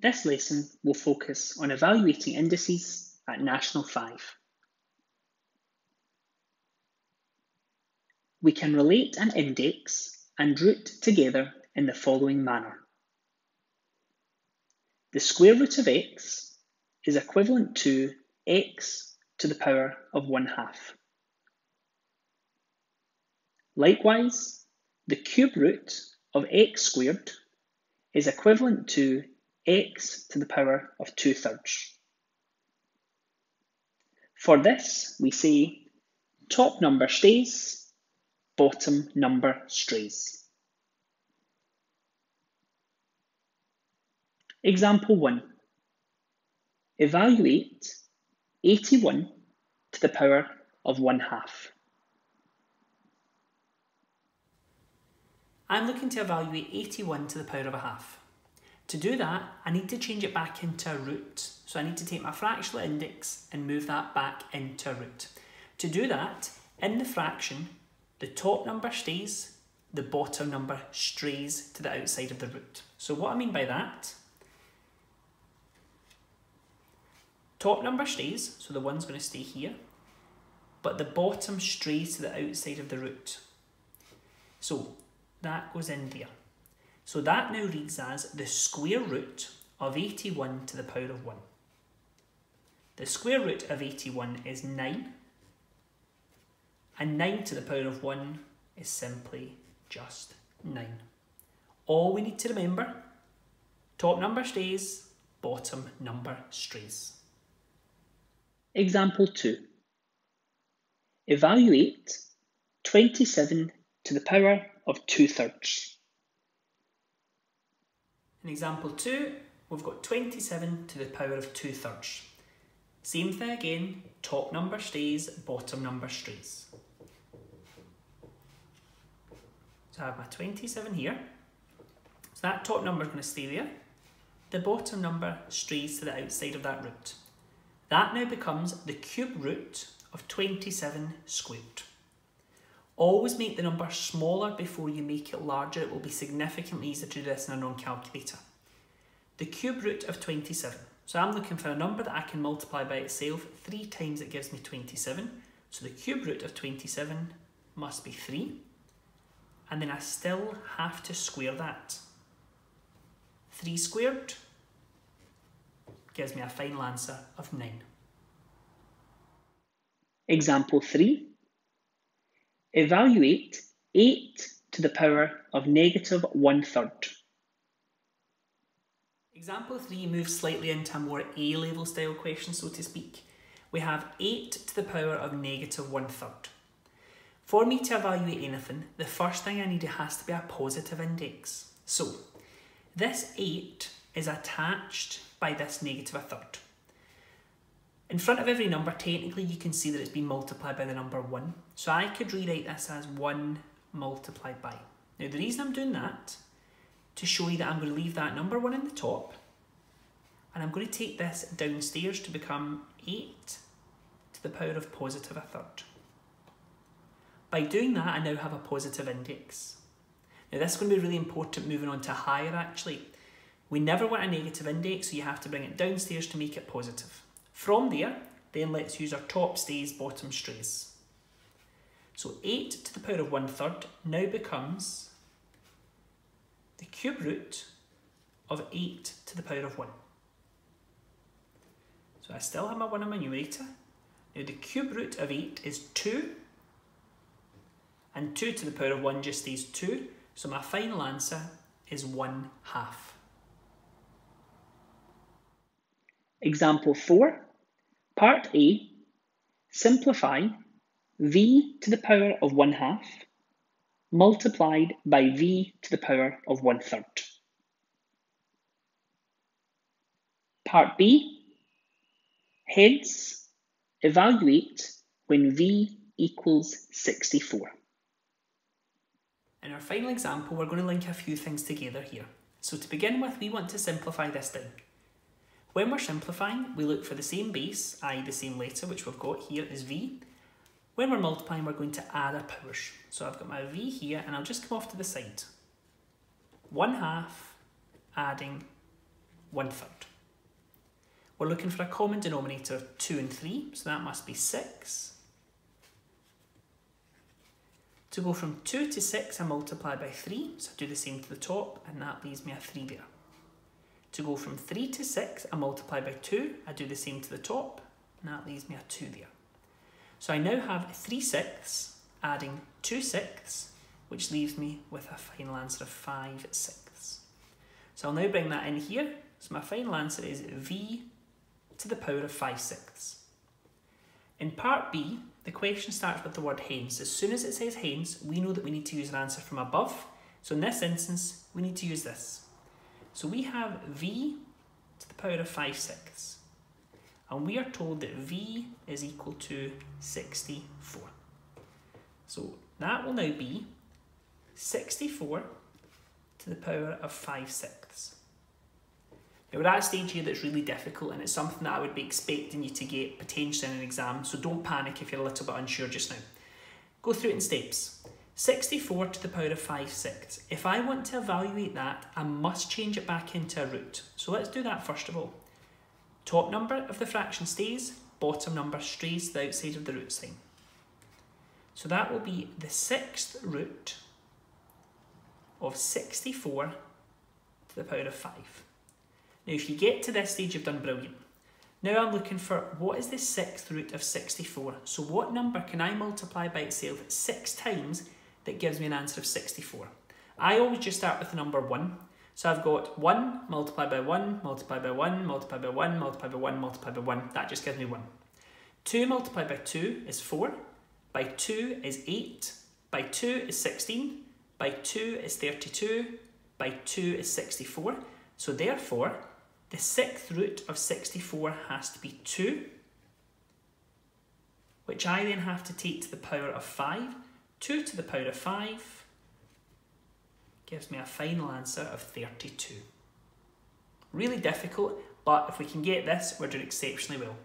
This lesson will focus on evaluating indices at National 5. We can relate an index and root together in the following manner. The square root of x is equivalent to x to the power of 1 half. Likewise, the cube root of x squared is equivalent to x to the power of 2 thirds. For this, we say top number stays, bottom number strays. Example 1. Evaluate 81 to the power of 1 half. I'm looking to evaluate 81 to the power of a half. To do that, I need to change it back into a root. So I need to take my fractional index and move that back into a root. To do that, in the fraction, the top number stays, the bottom number strays to the outside of the root. So what I mean by that, top number stays, so the one's going to stay here, but the bottom strays to the outside of the root. So that goes in there. So that now reads as the square root of 81 to the power of 1. The square root of 81 is 9, and 9 to the power of 1 is simply just 9. All we need to remember, top number stays, bottom number strays. Example 2. Evaluate 27 to the power of 2 thirds. In example 2, we've got 27 to the power of 2 thirds. Same thing again, top number stays, bottom number strays. So I have my 27 here. So that top number is going to stay there. The bottom number strays to the outside of that root. That now becomes the cube root of 27 squared. Always make the number smaller before you make it larger. It will be significantly easier to do this in a non-calculator. The cube root of 27. So I'm looking for a number that I can multiply by itself. 3 times it gives me 27. So the cube root of 27 must be 3. And then I still have to square that. 3 squared gives me a final answer of 9. Example 3. Evaluate 8 to the power of negative 1 third. Example 3 moves slightly into a more A-level style question, so to speak. We have 8 to the power of negative 1 third. For me to evaluate anything, the first thing I need has to be a positive index. So, this 8 is attached by this negative a third. In front of every number, technically, you can see that it's been multiplied by the number 1. So I could rewrite this as 1 multiplied by. Now, the reason I'm doing that, to show you that I'm going to leave that number 1 in the top, and I'm going to take this downstairs to become 8 to the power of positive a third. By doing that, I now have a positive index. Now, this is going to be really important moving on to higher, actually. We never want a negative index, so you have to bring it downstairs to make it positive. From there, then let's use our top stays, bottom strays. So 8 to the power of 1 third now becomes the cube root of 8 to the power of 1. So I still have my 1 in my numerator. Now the cube root of 8 is 2, and 2 to the power of 1 just stays 2, so my final answer is 1 half. Example 4. Part A, simplify v to the power of 1 half multiplied by v to the power of 1 third. Part B, heads, evaluate when v equals 64. In our final example, we're going to link a few things together here. So to begin with, we want to simplify this down. When we're simplifying, we look for the same base, i.e. the same letter, which we've got here is v. When we're multiplying, we're going to add our powers. So I've got my v here, and I'll just come off to the side. 1 half adding one third. We're looking for a common denominator of 2 and 3, so that must be 6. To go from 2 to 6, I multiply by 3, so I do the same to the top, and that leaves me a 3 there. To go from 3 to 6, I multiply by 2, I do the same to the top, and that leaves me a 2 there. So I now have 3 sixths adding 2 sixths, which leaves me with a final answer of 5 sixths. So I'll now bring that in here. So my final answer is v to the power of 5 sixths. In part B, the question starts with the word hence. As soon as it says hence, we know that we need to use an answer from above. So in this instance, we need to use this. So we have v to the power of 5 sixths. And we are told that v is equal to 64. So that will now be 64 to the power of 5 sixths. Now we're at a stage here that's really difficult and it's something that I would be expecting you to get potentially in an exam, so don't panic if you're a little bit unsure just now. Go through it in steps. 64 to the power of 5 sixths. If I want to evaluate that, I must change it back into a root. So let's do that first of all. Top number of the fraction stays, bottom number strays to the outside of the root sign. So that will be the sixth root of 64 to the power of 5. Now if you get to this stage you've done brilliant. Now I'm looking for what is the sixth root of 64. So what number can I multiply by itself six times that gives me an answer of 64? I always just start with the number 1. So I've got 1 multiplied by 1, multiplied by 1, multiplied by 1, multiplied by 1, multiplied by 1. That just gives me 1. 2 multiplied by 2 is 4. By 2 is 8. By 2 is 16. By 2 is 32. By 2 is 64. So therefore, the sixth root of 64 has to be 2, which I then have to take to the power of 5. 2 to the power of 5 gives me a final answer of 32. Really difficult, but if we can get this, we're doing exceptionally well.